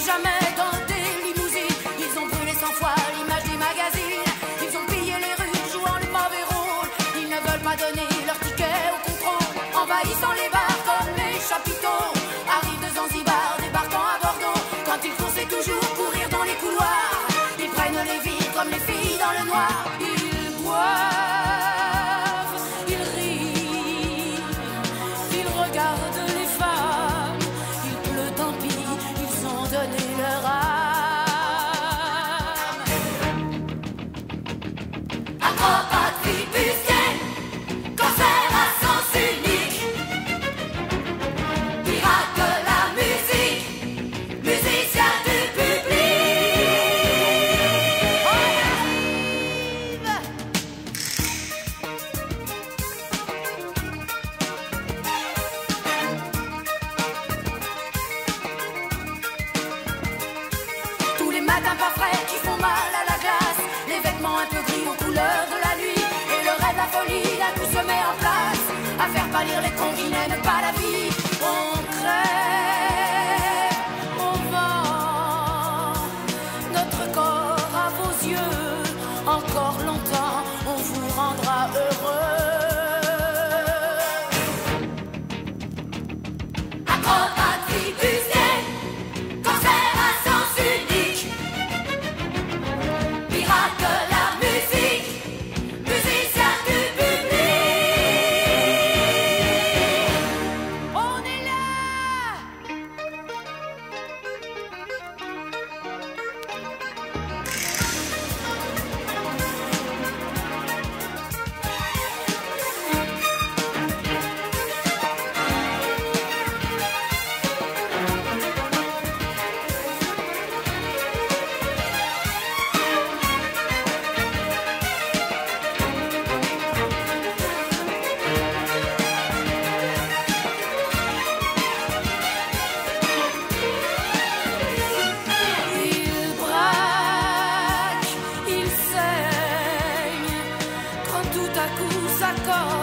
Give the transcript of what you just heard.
jamais dans des limousines. Ils ont brûlé cent fois l'image des magazines. Ils ont pillé les rues, jouant le mauvais rôle. Ils ne veulent pas donner leur ticket au contrôle. Envahissant les bars comme les chapiteaux. Arrivent de Zanzibar, débarquant à Bordeaux. Quand ils font, c'est toujours courir dans les couloirs. Ils prennent les villes comme les filles dans le noir. Matins pas à